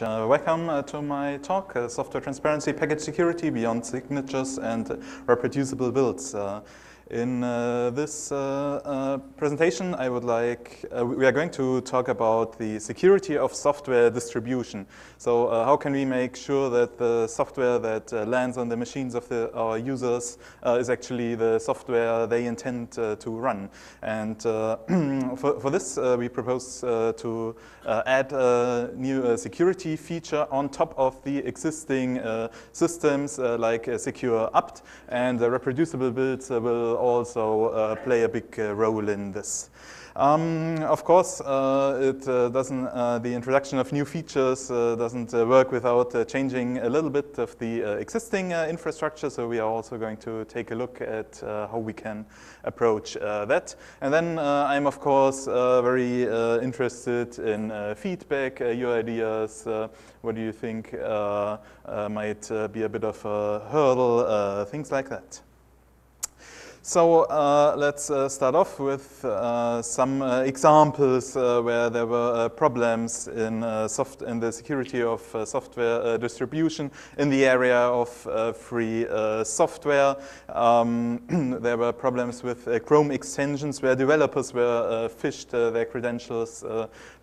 Uh, welcome uh, to my talk, uh, Software Transparency Package Security Beyond Signatures and Reproducible Builds. Uh, in uh, this uh, presentation, I would like, we are going to talk about the security of software distribution. So how can we make sure that the software that lands on the machines of the, our users is actually the software they intend to run? And for, for this, we propose to add a new security feature on top of the existing systems like Secure Apt and the reproducible builds will also uh, play a big uh, role in this. Um, of course, uh, it uh, doesn't. Uh, the introduction of new features uh, doesn't uh, work without uh, changing a little bit of the existing infrastructure. So we are also going to take a look at how we can approach that. And then I'm of course very interested in feedback, your ideas. what do you think might be a bit of a hurdle? things like that. So uh, let's uh, start off with uh, some uh, examples uh, where there were uh, problems in, uh, soft in the security of uh, software uh, distribution in the area of free software. Um, there were problems with Chrome extensions where developers were phished, their credentials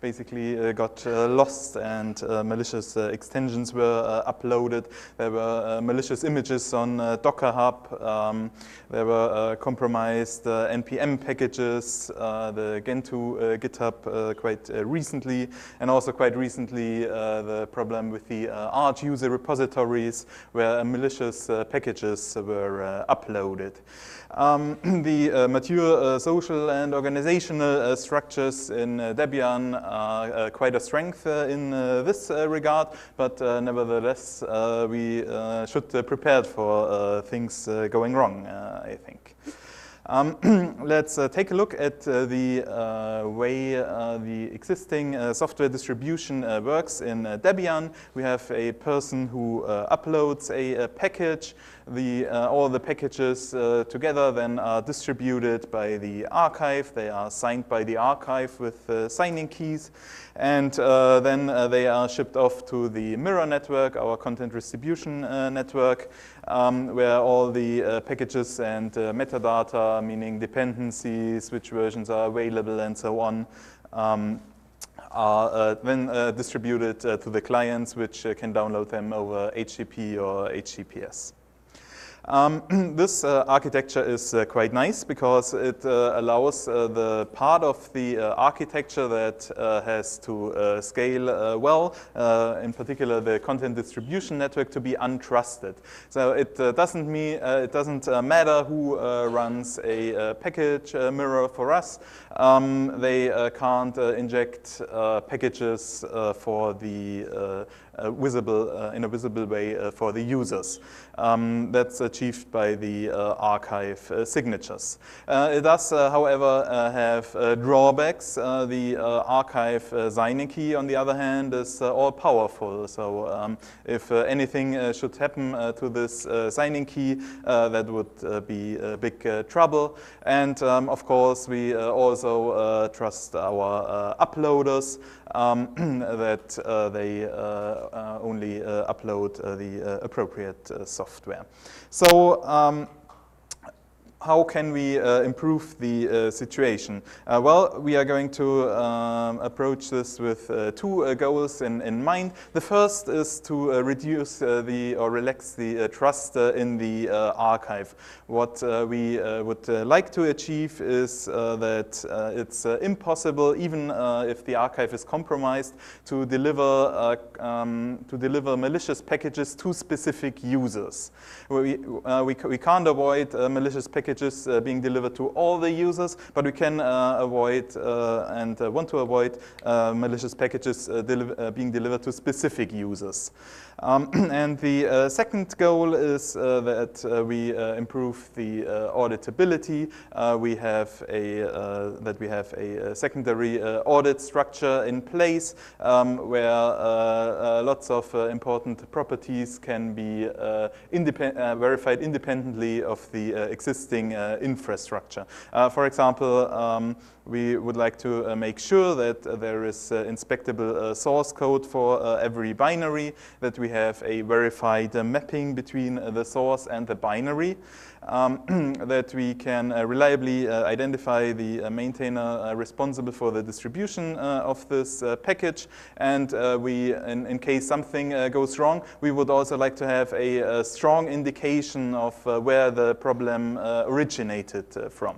basically got lost and malicious extensions were uploaded. There were malicious images on Docker Hub. Um, there were compromised NPM packages, uh, the Gentoo uh, GitHub uh, quite recently, and also quite recently the problem with the Arch user repositories where malicious packages were uploaded. Um, the uh, mature uh, social and organizational uh, structures in uh, Debian are uh, quite a strength uh, in this regard, but nevertheless, we should prepare for things going wrong, I think. Um, let's uh, take a look at uh, the uh, way uh, the existing uh, software distribution uh, works in Debian. We have a person who uploads a, a, package. The, all the packages together then are distributed by the archive. They are signed by the archive with signing keys. And then they are shipped off to the Mirror network, our content distribution network um, where all the uh, packages and uh, metadata, meaning dependencies, which versions are available, and so on, um, are uh, then uh, distributed uh, to the clients, which can download them over HTTP or HTTPS. Um, this uh, architecture is uh, quite nice because it uh, allows uh, the part of the uh, architecture that uh, has to uh, scale uh, well, uh, in particular the content distribution network, to be untrusted. So it doesn't mean it doesn't matter who runs a package mirror for us. Um, they can't inject packages for the visible in a visible way for the users. Um, that's achieved by the uh, archive uh, signatures. Uh, it does, uh, however, uh, have uh, drawbacks. the archive signing key, on the other hand, is all powerful. So um, if anything should happen to this signing key, that would be a big trouble. And um, of course, we also trust our uploaders um, that uh, they uh, uh, only upload the appropriate software. So um, how can we uh, improve the uh, situation? Uh, well, we are going to um, approach this with uh, two uh, goals in, in mind. The first is to uh, reduce the or relax the trust in the archive. What we would like to achieve is that it's impossible, even if the archive is compromised, to deliver um, to deliver malicious packages to specific users. We, we, we can't avoid malicious packages packages uh, being delivered to all the users, but we can uh, avoid uh, and want to avoid malicious packages deli being delivered to specific users. Um, and the uh, second goal is uh, that uh, we improve the auditability. we have a that we have a, secondary audit structure in place um, where lots of important properties can be independ verified independently of the existing existing infrastructure. for example, um, we would like to uh, make sure that uh, there is uh, inspectable source code for every binary, that we have a verified mapping between the source and the binary, um, that we can uh, reliably uh, identify the uh, maintainer responsible for the distribution of this package. And we, in, in, case something goes wrong, we would also like to have a, a strong indication of where the problem originated from.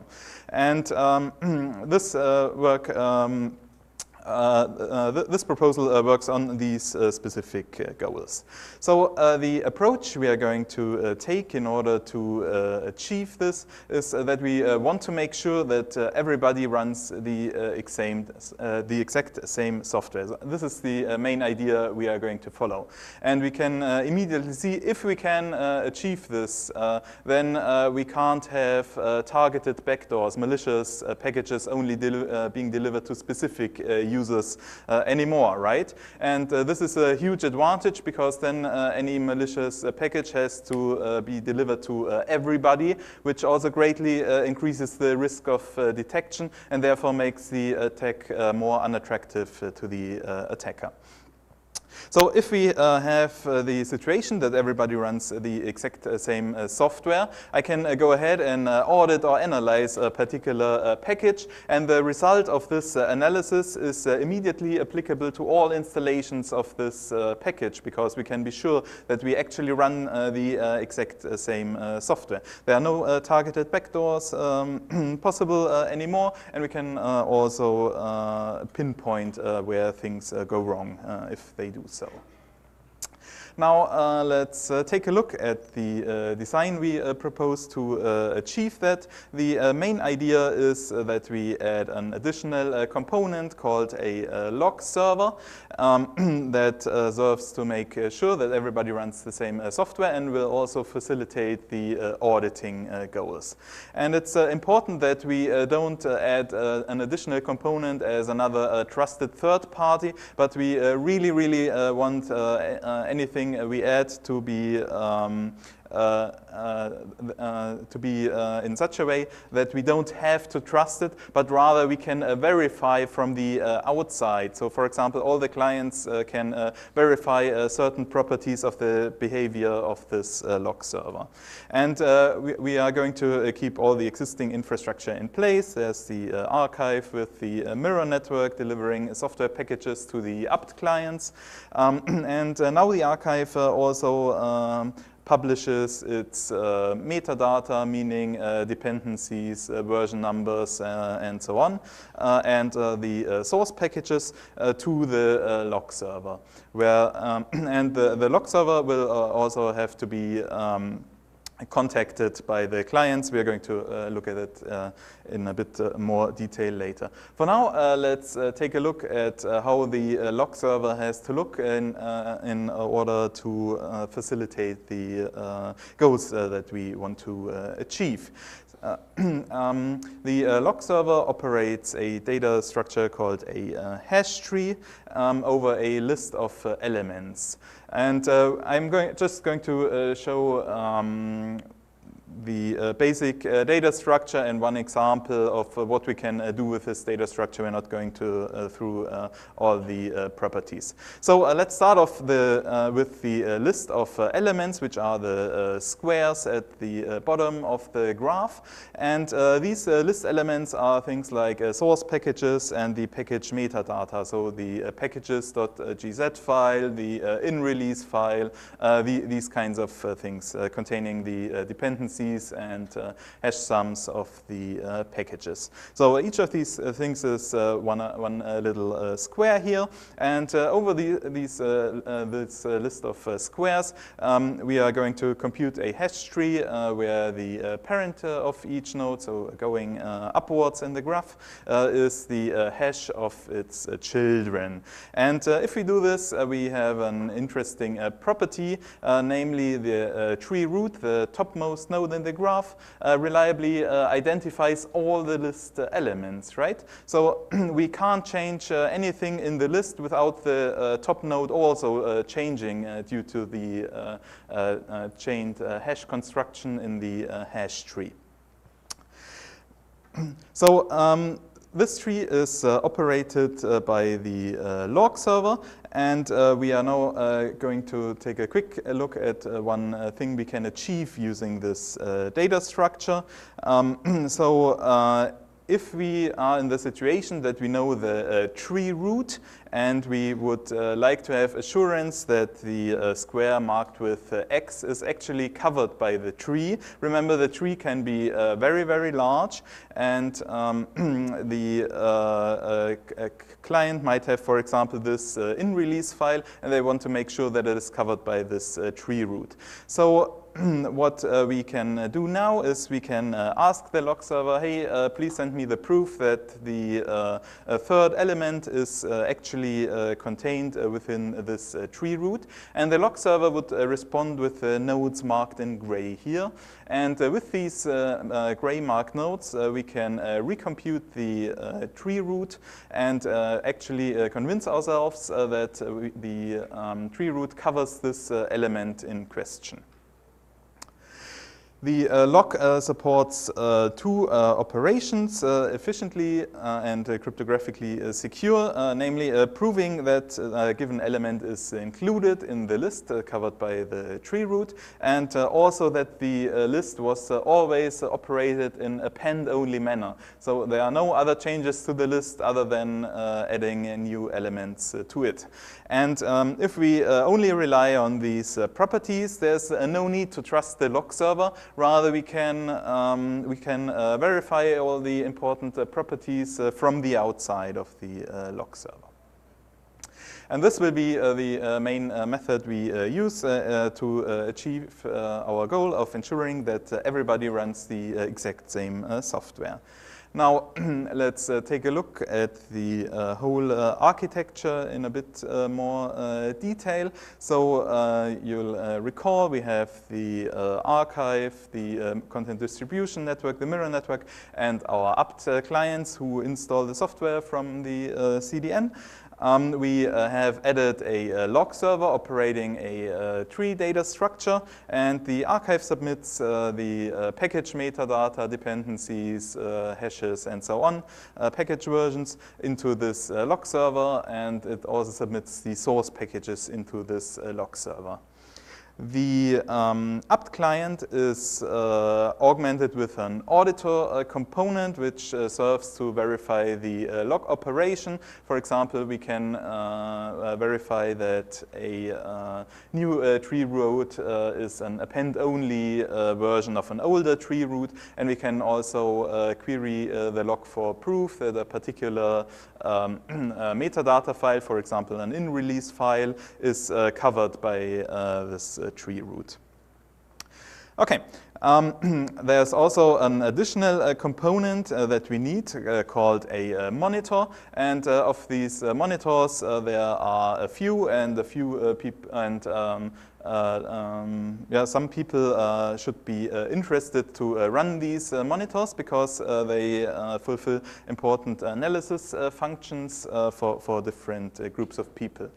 And um, this work um, uh, uh, Uh, th this proposal uh, works on these uh, specific uh, goals. So the approach we are going to take in order to achieve this is that we want to make sure that everybody runs the, the exact same software. This is the main idea we are going to follow. And we can immediately see if we can achieve this, then we can't have targeted backdoors, malicious packages only deli being delivered to specific users users uh, anymore, right? And uh, this is a huge advantage because then uh, any malicious uh, package has to uh, be delivered to uh, everybody, which also greatly increases the risk of detection and therefore makes the attack more unattractive to the attacker. So if we uh, have uh, the situation that everybody runs the exact uh, same uh, software, I can uh, go ahead and uh, audit or analyze a particular uh, package. And the result of this uh, analysis is uh, immediately applicable to all installations of this package because we can be sure that we actually run the exact same software. There are no targeted backdoors um, possible anymore. And we can also pinpoint where things go wrong if they do so. Now uh, let's uh, take a look at the uh, design we uh, propose to uh, achieve that. The uh, main idea is uh, that we add an additional uh, component called a uh, log server um, that serves to make sure that everybody runs the same software and will also facilitate the auditing goals. And it's important that we don't add an additional component as another trusted third party, but we really, really want anything we add to be um, Uh, uh, uh, to be in such a way that we don't have to trust it, but rather we can verify from the outside. So for example, all the clients can verify certain properties of the behavior of this log server. And we, we, are going to keep all the existing infrastructure in place. There's the archive with the mirror network delivering software packages to the apt clients. Um, and now the archive also um, publishes its uh, metadata, meaning uh, dependencies, uh, version numbers, uh, and so on, uh, and uh, the source packages to the log server. Where, um, and the, the log server will also have to be um, contacted by the clients. We are going to uh, look at it uh, in a bit uh, more detail later. For now, uh, let's uh, take a look at uh, how the log server has to look in, in order to facilitate the goals that we want to achieve. Uh, um, the uh, log server operates a data structure called a uh, hash tree um, over a list of elements. And I'm going, just going to show um, the uh, basic uh, data structure and one example of uh, what we can uh, do with this data structure. We're not going to uh, through uh, all the properties. So let's start off the, with the list of elements, which are the squares at the bottom of the graph. And these list elements are things like source packages and the package metadata. So the packages.gz file, the InRelease file, the, these kinds of things containing the and uh, hash sums of the uh, packages. So each of these uh, things is uh, one, uh, one uh, little square here. And over the, these, this list of squares, um, we are going to compute a hash tree where the parent of each node, so going upwards in the graph, is the hash of its children. And if we do this, we have an interesting property, namely the tree root, the topmost node in the graph uh, reliably uh, identifies all the list uh, elements, right? So we can't change uh, anything in the list without the uh, top node also uh, changing due to the chained hash construction in the hash tree. so um, this tree is uh, operated uh, by the uh, log server and uh, we are now uh, going to take a quick look at uh, one thing we can achieve using this data structure. Um, so if we are in the situation that we know the tree root and we would uh, like to have assurance that the uh, square marked with uh, X is actually covered by the tree. Remember the tree can be uh, very, very large and um, the uh, client might have, for example, this InRelease file and they want to make sure that it is covered by this tree root. So what uh, we can uh, do now is we can uh, ask the log server, hey, uh, please send me the proof that the uh, third element is uh, actually uh, contained uh, within uh, this tree root. And the log server would respond with nodes marked in gray here. And with these gray marked nodes, we can recompute the tree root and actually convince ourselves that the um, tree root covers this element in question. The uh, log uh, supports uh, two uh, operations uh, efficiently uh, and cryptographically secure, namely proving that a given element is included in the list covered by the tree root, and also that the list was always operated in append-only manner. So there are no other changes to the list other than adding new elements to it. And um, if we only rely on these properties, there's no need to trust the log server Rather, we can, um, we can uh, verify all the important uh, properties uh, from the outside of the uh, log server. And this will be uh, the uh, main method we use to achieve our goal of ensuring that everybody runs the exact same software. Now, let's uh, take a look at the uh, whole uh, architecture in a bit uh, more uh, detail. So uh, you'll recall we have the archive, the um, content distribution network, the mirror network, and our apt clients who install the software from the CDN. Um, we uh, have added a, a, log server operating a, a, uh, tree data structure, and the archive submits uh, the uh, package metadata, dependencies, uh, hashes, and so on, uh, package versions into this log server, and it also submits the source packages into this log server. The um, apt client is uh, augmented with an auditor uh, component which uh, serves to verify the uh, log operation. For example, we can uh, uh, verify that a new tree root is an append-only version of an older tree root, and we can also query the log for proof that a particular um, metadata file, for example, an InRelease file, is covered by this tree root. Okay, um, there's also an additional uh, component uh, that we need uh, called a uh, monitor. And uh, of these uh, monitors, there are a few and a few people and um, um, yeah, some people should be interested to run these monitors because they fulfill important analysis functions for, for different groups of people.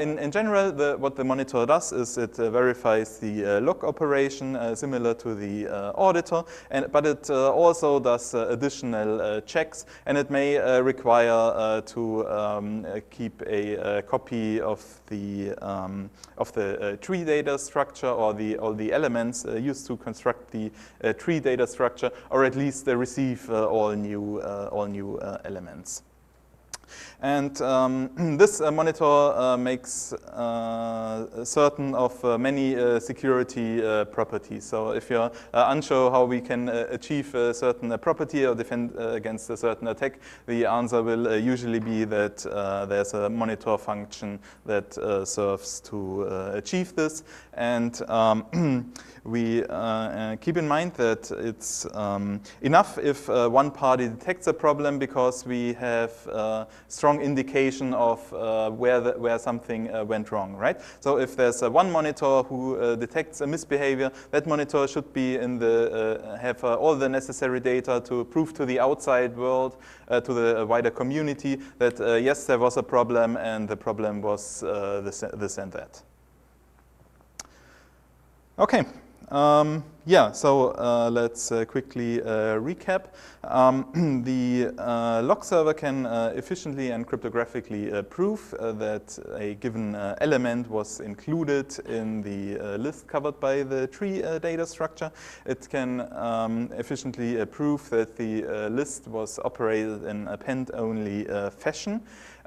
in, in general, the, what the monitor does is it verifies the log operation similar to the uh, auditor, and, but it uh, also does uh, additional checks and it may require to um, keep a, copy of the, um, of the tree data structure or the, all the elements uh, used to construct the uh, tree data structure, or at least uh, receive all new, all new elements. And um, this uh, monitor uh, makes uh, certain of uh, many uh, security uh, properties. So if you're unsure how we can achieve a certain property or defend against a certain attack, the answer will usually be that there's a monitor function that serves to achieve this. And um, we keep in mind that it's um, enough if one party detects a problem because we have strong indication of uh, where, the, where something uh, went wrong, right? So if there's uh, one monitor who uh, detects a misbehavior, that monitor should be in the, uh, have all the necessary data to prove to the outside world, to the wider community that yes, there was a problem and the problem was this, this and that. Okay. Um, yeah, so uh, let's uh, quickly uh, recap. Um, the uh, log server can uh, efficiently and cryptographically uh, prove that a given element was included in the list covered by the tree data structure. It can um, efficiently prove that the list was operated in append-only fashion.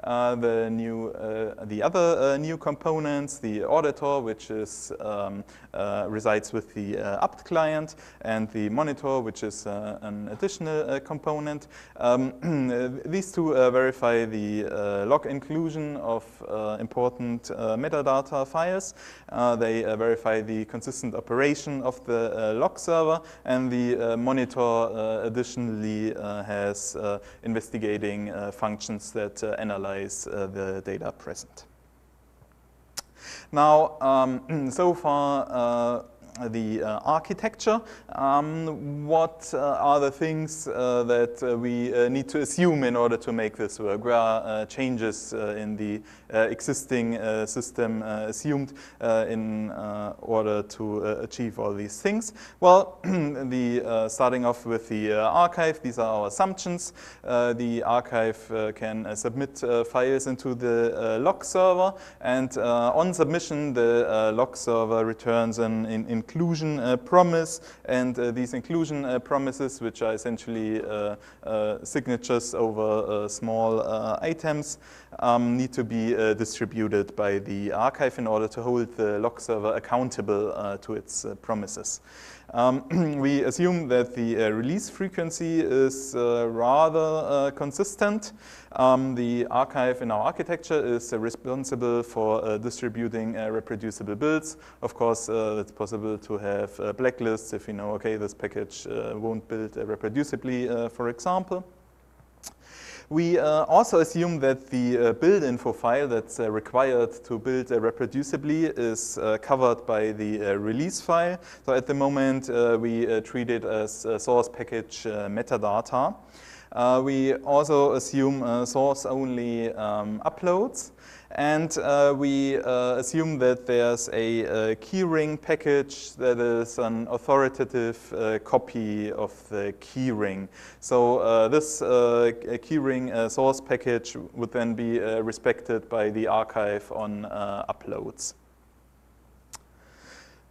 Uh, the new, uh, the other uh, new components, the auditor, which is um, uh, resides with the uh, apt client, and the monitor, which is uh, an additional component. Um, these two verify the log inclusion of important metadata files. they verify the consistent operation of the log server, and the monitor additionally has investigating functions that analyze analyze uh, the data present. Now, um, so far, uh, the uh, architecture. Um, what uh, are the things uh, that uh, we uh, need to assume in order to make this work? Where are changes in the Uh, existing uh, system uh, assumed in order to achieve all these things? Well, the, starting off with the archive, these are our assumptions. the archive can submit files into the log server, and on submission, the log server returns an in, in inclusion uh, promise, and uh, these inclusion uh, promises, which are essentially signatures over small items, um, need to be distributed by the archive in order to hold the log server accountable to its promises. Um, we assume that the uh, release frequency is uh, rather uh, consistent. Um, the archive in our architecture is uh, responsible for uh, distributing uh, reproducible builds. Of course, it's possible to have blacklists if you know, okay, this package won't build reproducibly, for example. We uh, also assume that the uh, build info file that's uh, required to build reproducibly is covered by the release file. So at the moment, we treat it as source package metadata. we also assume source-only um, uploads. And uh, we uh, assume that there's a, a, keyring package that is an authoritative uh, copy of the keyring. So uh, this uh, keyring uh, source package would then be respected by the archive on uploads.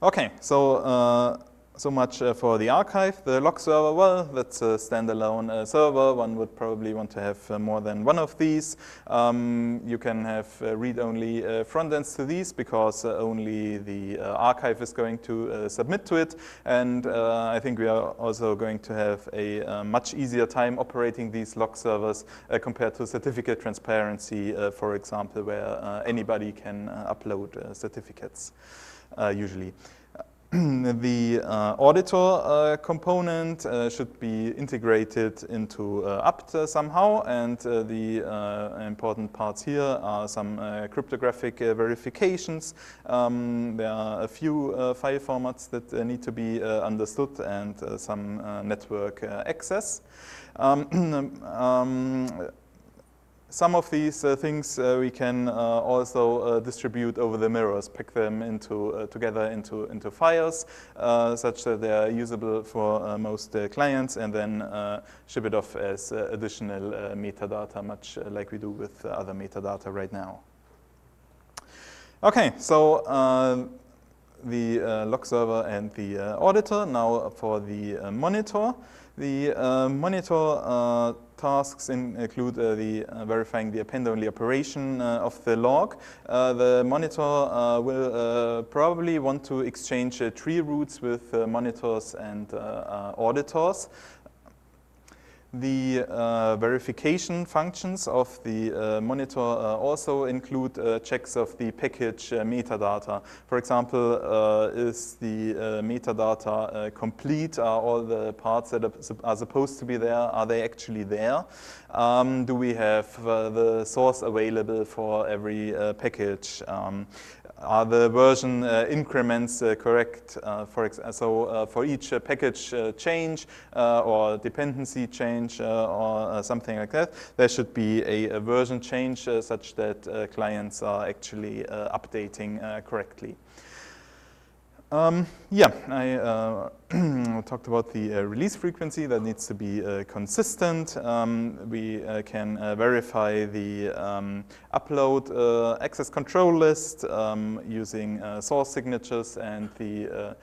Okay, so so much uh, for the archive. The log server, well, that's a standalone uh, server. One would probably want to have uh, more than one of these. Um, you can have uh, read-only uh, front ends to these because uh, only the archive is going to submit to it. And I think we are also going to have a much easier time operating these log servers compared to certificate transparency, for example, where anybody can upload certificates usually. the uh, auditor uh, component uh, should be integrated into uh, apt somehow, and uh, the uh, important parts here are some cryptographic verifications. Um, there are a few file formats that need to be understood and some network access. Um, um, some of these uh, things uh, we can uh, also uh, distribute over the mirrors, pack them into uh, together into into files, uh, such that they are usable for most clients, and then ship it off as additional metadata, much like we do with other metadata right now. Okay, so the uh, log server and the uh, auditor. Now for the uh, monitor. The monitor tasks include uh, the uh, verifying the append-only operation uh, of the log. the monitor will probably want to exchange tree roots with monitors and auditors. The uh, verification functions of the uh, monitor uh, also include uh, checks of the package uh, metadata. For example, uh, is the metadata complete? Are all the parts that are supposed to be there, are they actually there? Um, do we have the source available for every package? Um, are the version uh, increments uh, correct? Uh, for so for each package change or dependency change or something like that, there should be a, a version change such that clients are actually updating correctly. Um, yeah, I uh, talked about the uh, release frequency that needs to be uh, consistent. Um, we uh, can uh, verify the um, upload uh, access control list um, using source signatures and the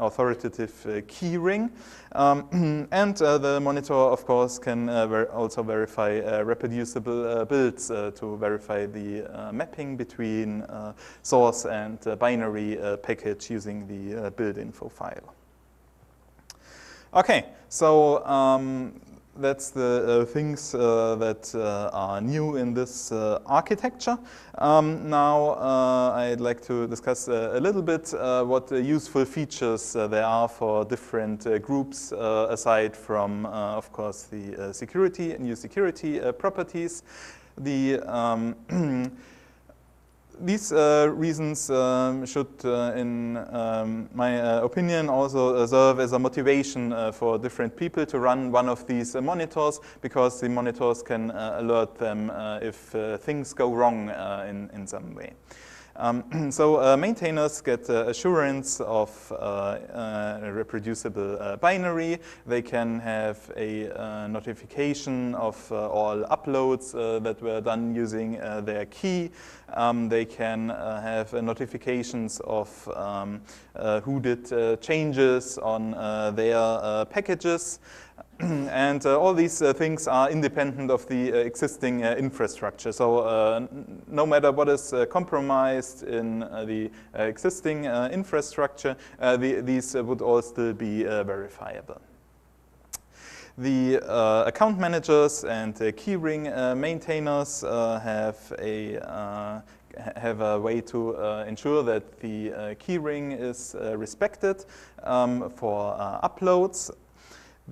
authoritative key ring. Um, and the monitor, of course, can ver also verify reproducible builds to verify the mapping between source and binary package using the build info file. Okay, so um, that's the uh, things uh, that uh, are new in this uh, architecture. Um, now uh, I'd like to discuss uh, a little bit what useful features there are for different groups aside from, of course, the security new security properties. The um, these uh, reasons um, should, uh, in um, my uh, opinion, also serve as a motivation for different people to run one of these monitors because the monitors can alert them if things go wrong in, in some way. Um, so uh, maintainers get uh, assurance of uh, a reproducible binary. They can have a notification of all uploads that were done using their key. Um, they can have notifications of um, who did changes on their packages. and uh, all these uh, things are independent of the uh, existing uh, infrastructure. So uh, no matter what is uh, compromised in the existing infrastructure, the, these would all still be verifiable. The account managers and keyring maintainers have a have a way to uh, ensure that the uh, keyring is uh, respected um, for uploads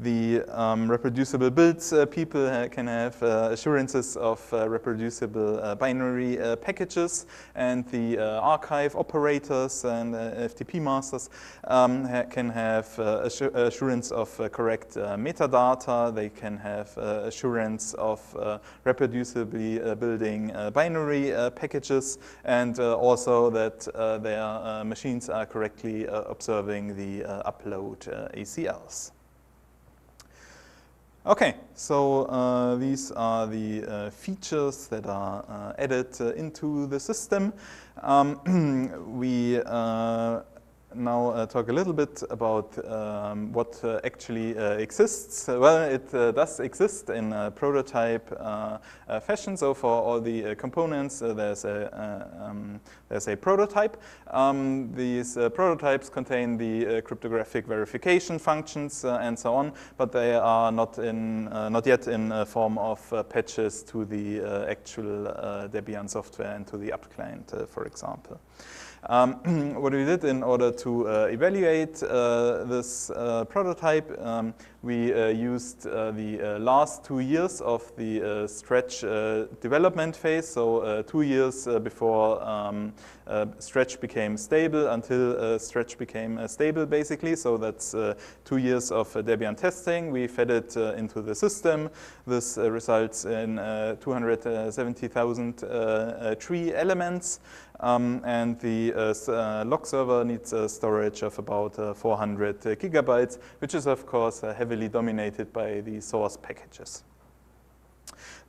the um, reproducible builds uh, people can have uh, assurances of uh, reproducible uh, binary uh, packages and the uh, archive operators and uh, FTP masters um, ha can have uh, assur assurance of correct metadata. They can have assurance of reproducibly building binary packages and also that their machines are correctly observing the upload ACLs. Okay, so uh, these are the uh, features that are uh, added uh, into the system. Um, we uh, now uh, talk a little bit about um, what uh, actually uh, exists. Well, it uh, does exist in a prototype uh, uh, fashion. So for all the components, there's a um, there's a prototype. Um, these prototypes contain the cryptographic verification functions and so on, but they are not in not yet in form of patches to the actual Debian software and to the apt client, for example. Um, what we did in order to uh, evaluate uh, this uh, prototype, um, we uh, used uh, the last two years of the Stretch development phase, so two years before um, Stretch became stable until Stretch became stable, basically. So that's two years of Debian testing. We fed it into the system. This results in 270,000 tree elements. Um, and the uh, uh, log server needs a storage of about uh, 400 gigabytes, which is of course heavily dominated by the source packages.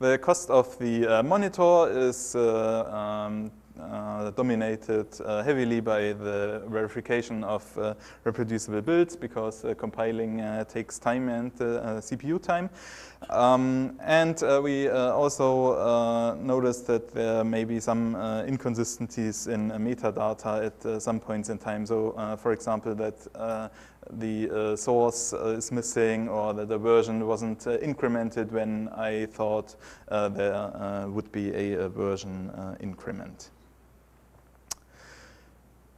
The cost of the uh, monitor is uh, um, uh, dominated uh, heavily by the verification of uh, reproducible builds because compiling takes time and CPU time. Um, and uh, we uh, also uh, noticed that there may be some inconsistencies in metadata at some points in time. So, for example, that the uh, source uh, is missing or that the version wasn't uh, incremented when I thought there would be a, a version increment.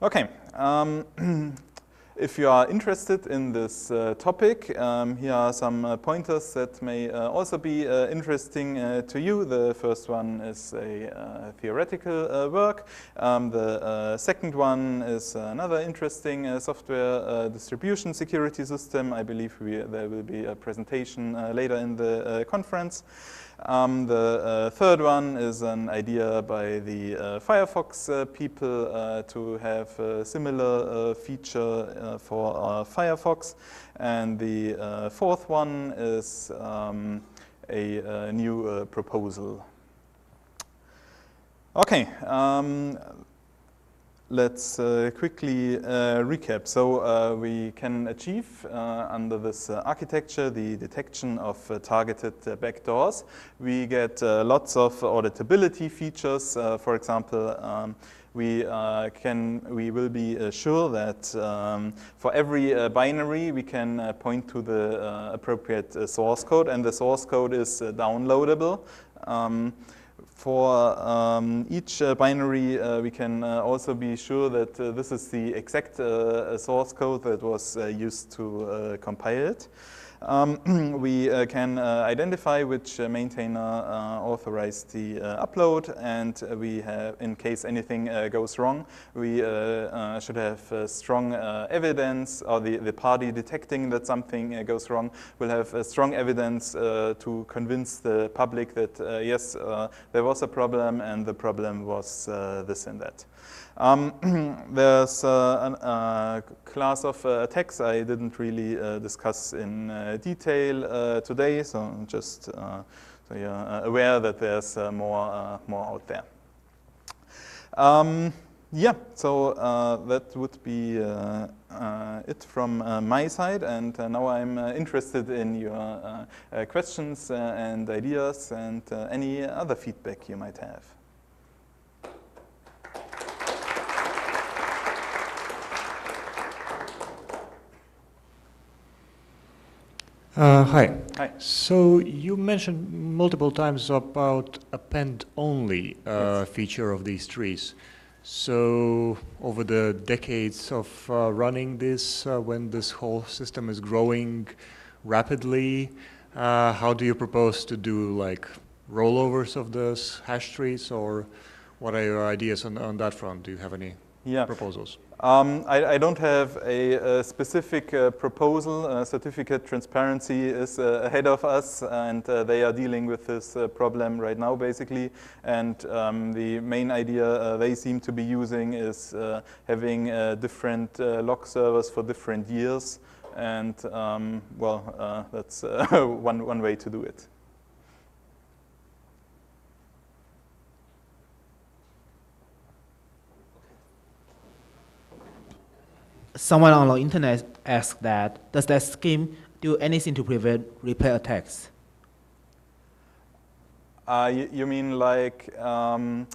Okay. Um, if you are interested in this uh, topic, um, here are some uh, pointers that may uh, also be uh, interesting uh, to you. The first one is a uh, theoretical work. Um, the second one is another interesting software distribution security system. I believe we, there will be a presentation later in the conference. Um, the uh, third one is an idea by the uh, Firefox uh, people uh, to have a similar uh, feature uh, for Firefox. And the fourth one is um, a, new proposal. Okay, um, let's uh, quickly uh, recap. So uh, we can achieve uh, under this uh, architecture the detection of uh, targeted backdoors. We get lots of auditability features. for example, um, we can we will be sure that um, for every binary we can point to the appropriate source code, and the source code is downloadable. Um, for um, each uh, binary, uh, we can uh, also be sure that this is the exact source code that was used to compile it. Um, we uh, can uh, identify which uh, maintainer uh, authorized the uh, upload, and uh, we have, in case anything uh, goes wrong, we uh, should have strong evidence, or the, the party detecting that something goes wrong will have strong evidence to convince the public that yes, there was a problem, and the problem was this and that. Um, there's a class of attacks I didn't really discuss in Uh, detail uh, today, so just uh, so you're uh, aware that there's more, more out there. Um, yeah, so that would be it from my side, and now I'm interested in your questions and ideas and any other feedback you might have. Uh, hi. Hi. So you mentioned multiple times about append-only uh, yes. feature of these trees. So over the decades of uh, running this, uh, when this whole system is growing rapidly, uh, how do you propose to do like rollovers of those hash trees, or what are your ideas on, on that front? Do you have any yeah. proposals? Um, I, I, don't have a, a specific uh, proposal. Uh, certificate transparency is uh, ahead of us, and uh, they are dealing with this uh, problem right now, basically. And um, the main idea uh, they seem to be using is having different log servers for different years. And, um, well, that's one, one way to do it. Someone on the internet asked that, does that scheme do anything to prevent replay attacks? Uh, you, you, mean like um,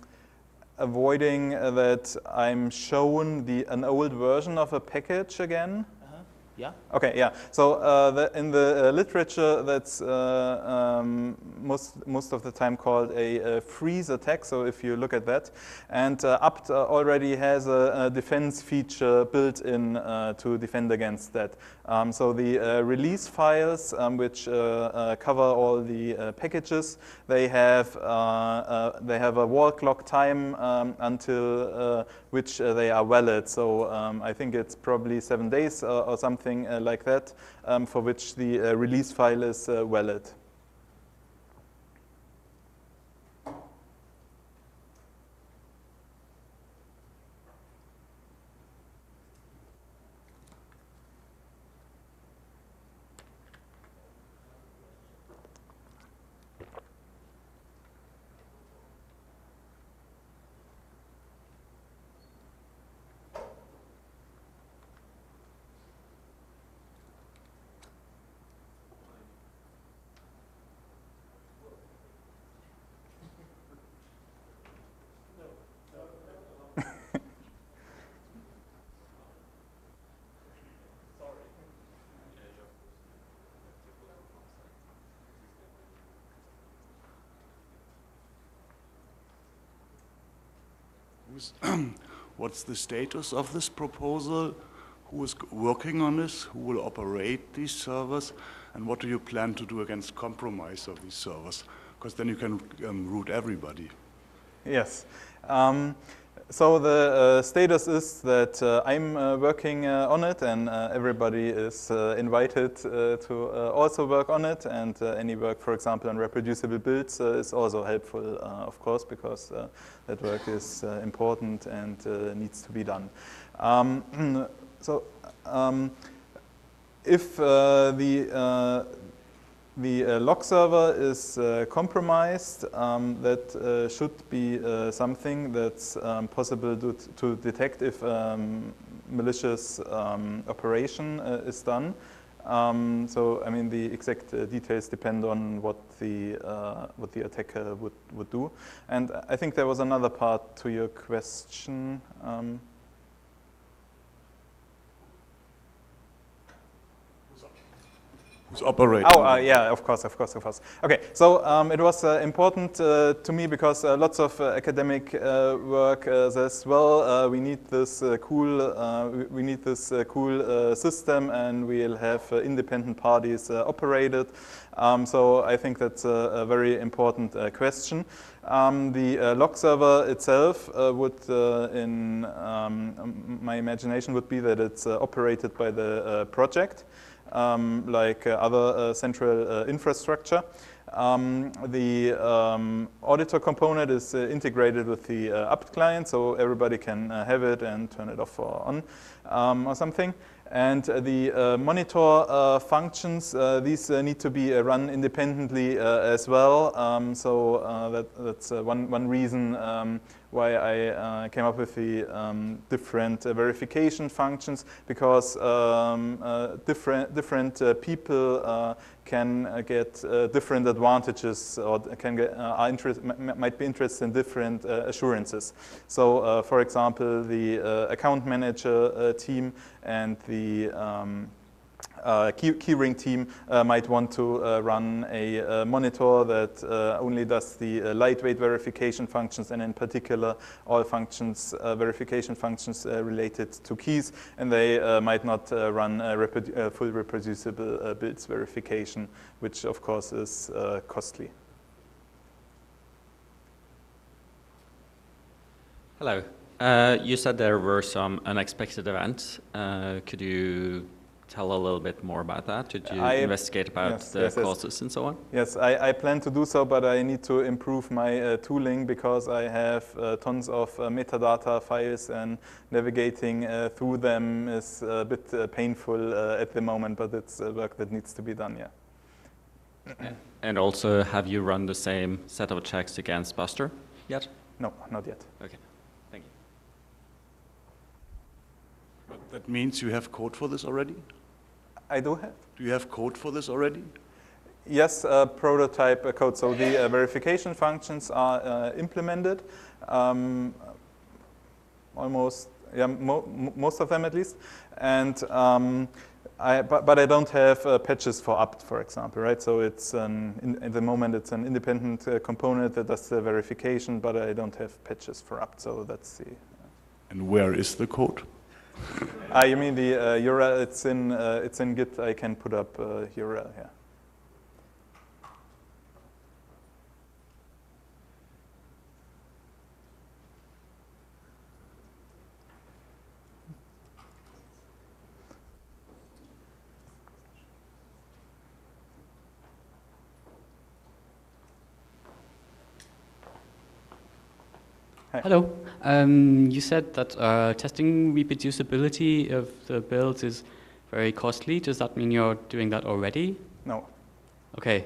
avoiding that I'm shown the, an old version of a package again? Yeah. Okay. Yeah. So uh, the, in the uh, literature, that's uh, um, most most of the time called a, a, freeze attack. So if you look at that, and uh, apt already has a, a, defense feature built in uh, to defend against that. Um, so the uh, release files, um, which cover all the packages, they have they have a wall clock time um, until which they are valid. So um, I think it's probably seven days or something uh, like that um, for which the uh, release file is uh, what's the status of this proposal? Who is working on this? Who will operate these servers? And what do you plan to do against compromise of these servers? Because then you can um, root everybody. Yes. Um, so the uh, status is that uh, I'm uh, working uh, on it, and uh, everybody is uh, invited to also work on it. And any work, for example, on reproducible builds is also helpful, of course, because that work is important and needs to be done. Um, so, um, if the the uh, log server is uh, compromised, um, that uh, should be something that's um, possible to, to detect if um, malicious um, operation is done. Um, so, I mean, the exact uh, details depend on what the uh, what the attacker would would do. And I think there was another part to your question. Um, Who's operating? Oh, uh, yeah, of course, of course, of course. Okay, so um, it was uh, important uh, to me because uh, lots of uh, academic uh, work says, well, we need this cool, we- need this cool system, and we'll have independent parties uh, operate. Um, so I think that's a, a very important question. Um, the log server itself would, in um, my imagination, would be that it's operated by the project um, like uh, other uh, central uh, infrastructure. Um, the um, auditor component is uh, integrated with the apt client, so everybody can have it and turn it off or on um, or something. And the monitor functions, these need to be run independently as well. Um, so that, that's one, one reason um, why I uh, came up with the um, different uh, verification functions because um, uh, different, different uh, people uh, can uh, get different advantages or can get, are interest, might be interested in different assurances. So, for example, the account manager team and the um, uh, key, keyring team uh, might want to uh, run a uh, monitor that uh, only does the uh, lightweight verification functions and in particular all functions, verification functions related to keys and they might not run a reprodu- full reproducible builds verification which of course is costly. Hello. You said there were some unexpected events. Could you tell a little bit more about that? Did you I- investigate about yes, the yes, yes. causes and so on? Yes, I, I plan to do so, but I need to improve my uh, tooling because I have uh, tons of uh, metadata files and navigating uh, through them is a bit uh, painful uh, at the moment, but it's uh, work that needs to be done, yeah. And also, have you run the same set of checks against Buster yet? No, not yet. Okay. Thank you. But That means you have code for this already? I do have. Do you have code for this already? Yes, uh, prototype uh, code. So the uh, verification functions are uh, implemented, um, almost, yeah, mo- mo- most of them at least. And um, I, but, but I don't have uh, patches for apt, for example, right? So it's an, in, at the moment it's an independent uh, component that does the verification, but I don't have patches for apt. So that's the. And where is the code? Ah, you mean the uh, URL? It's in uh, it's in Git. I can put up uh, URL here. Hello. Um, you said that uh, testing reproducibility of the builds is very costly. Does that mean you're doing that already? No. Okay.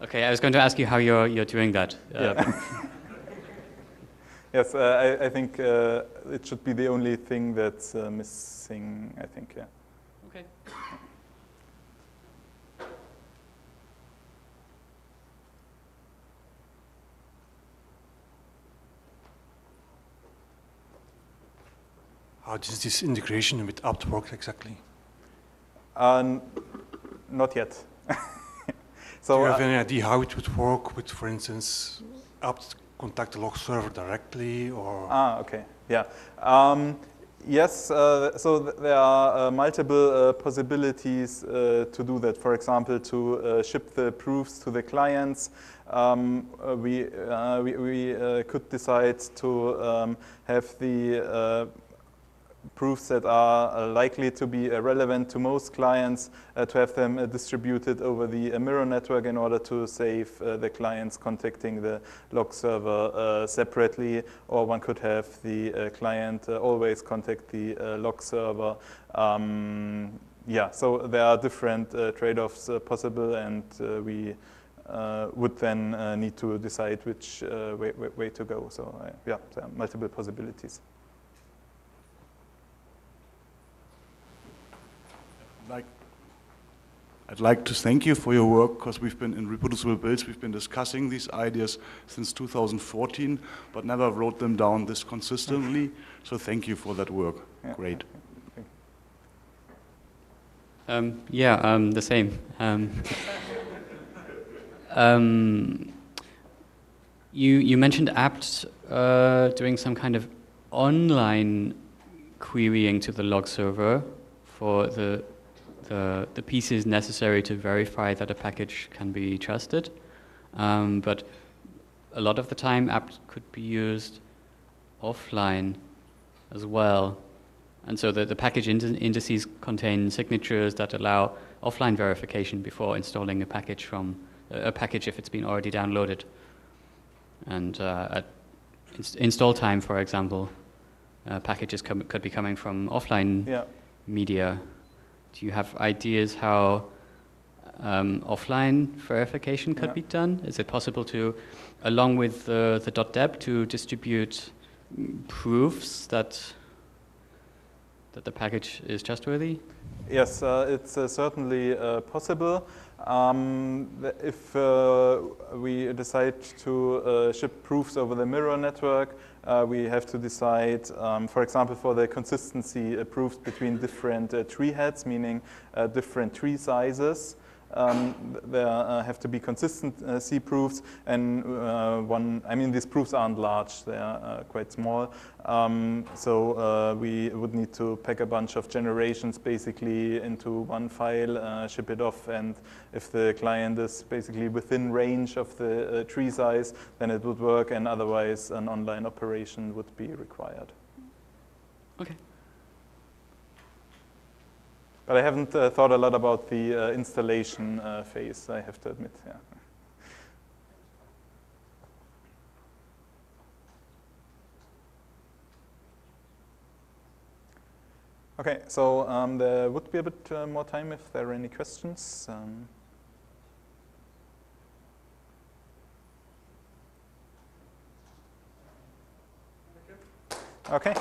Okay, I was going to ask you how you're, you're doing that. Uh, Yeah. yes, uh, I, I think uh, it should be the only thing that's uh, missing. I think, yeah. Okay. How does this integration with apt work exactly? N- not yet. Do so you have uh, any idea how it would work with, for instance, apt contact the log server directly or? ah, okay, yeah. Um, Yes, uh, so th there are uh, multiple uh, possibilities uh, to do that. For example, to uh, ship the proofs to the clients. Um, we we, we could decide to um, have the proofs that are uh, likely to be uh, relevant to most clients uh, to have them distributed over the mirror network in order to save the clients contacting the log server separately or one could have the client always contact the log server um, yeah, so there are different uh, trade-offs uh, possible, and uh, we would then need to decide which way, way, way, to go. So yeah, there are multiple possibilities. Like, I'd like to thank you for your work because we've been in reproducible builds, we've been discussing these ideas since 2014, but never wrote them down this consistently. So thank you for that work. Yeah. Great. Um, yeah, um, the same. Um, um, you, you mentioned apt uh, doing some kind of online querying to the log server for the the, the pieces necessary to verify that a package can be trusted. Um, but a lot of the time, apt could be used offline as well. And so the, the package indices contain signatures that allow offline verification before installing a package from a package if it's been already downloaded. And uh, at install time, for example, uh, packages could be coming from offline yeah. media do you have ideas how um, offline verification could yeah. be done? Is it possible to, along with the, the .deb, to distribute proofs that that the package is trustworthy? Yes, uh, it's uh, certainly uh, possible. Um, if uh, we decide to uh, ship proofs over the mirror network, uh, we have to decide, um, for example, for the consistency proofs between different tree heads, meaning different tree sizes. Um, there uh, have to be consistency proofs, and uh, one, I mean, these proofs aren't large, they are uh, quite small. Um, so uh, we would need to pack a bunch of generations basically into one file, uh, ship it off, and if the client is basically within range of the uh, tree size, then it would work, and otherwise an online operation would be required. Okay. But I haven't uh, thought a lot about the uh, installation uh, phase, I have to admit. Yeah. Okay, so um, there would be a bit uh, more time if there are any questions. Um, okay.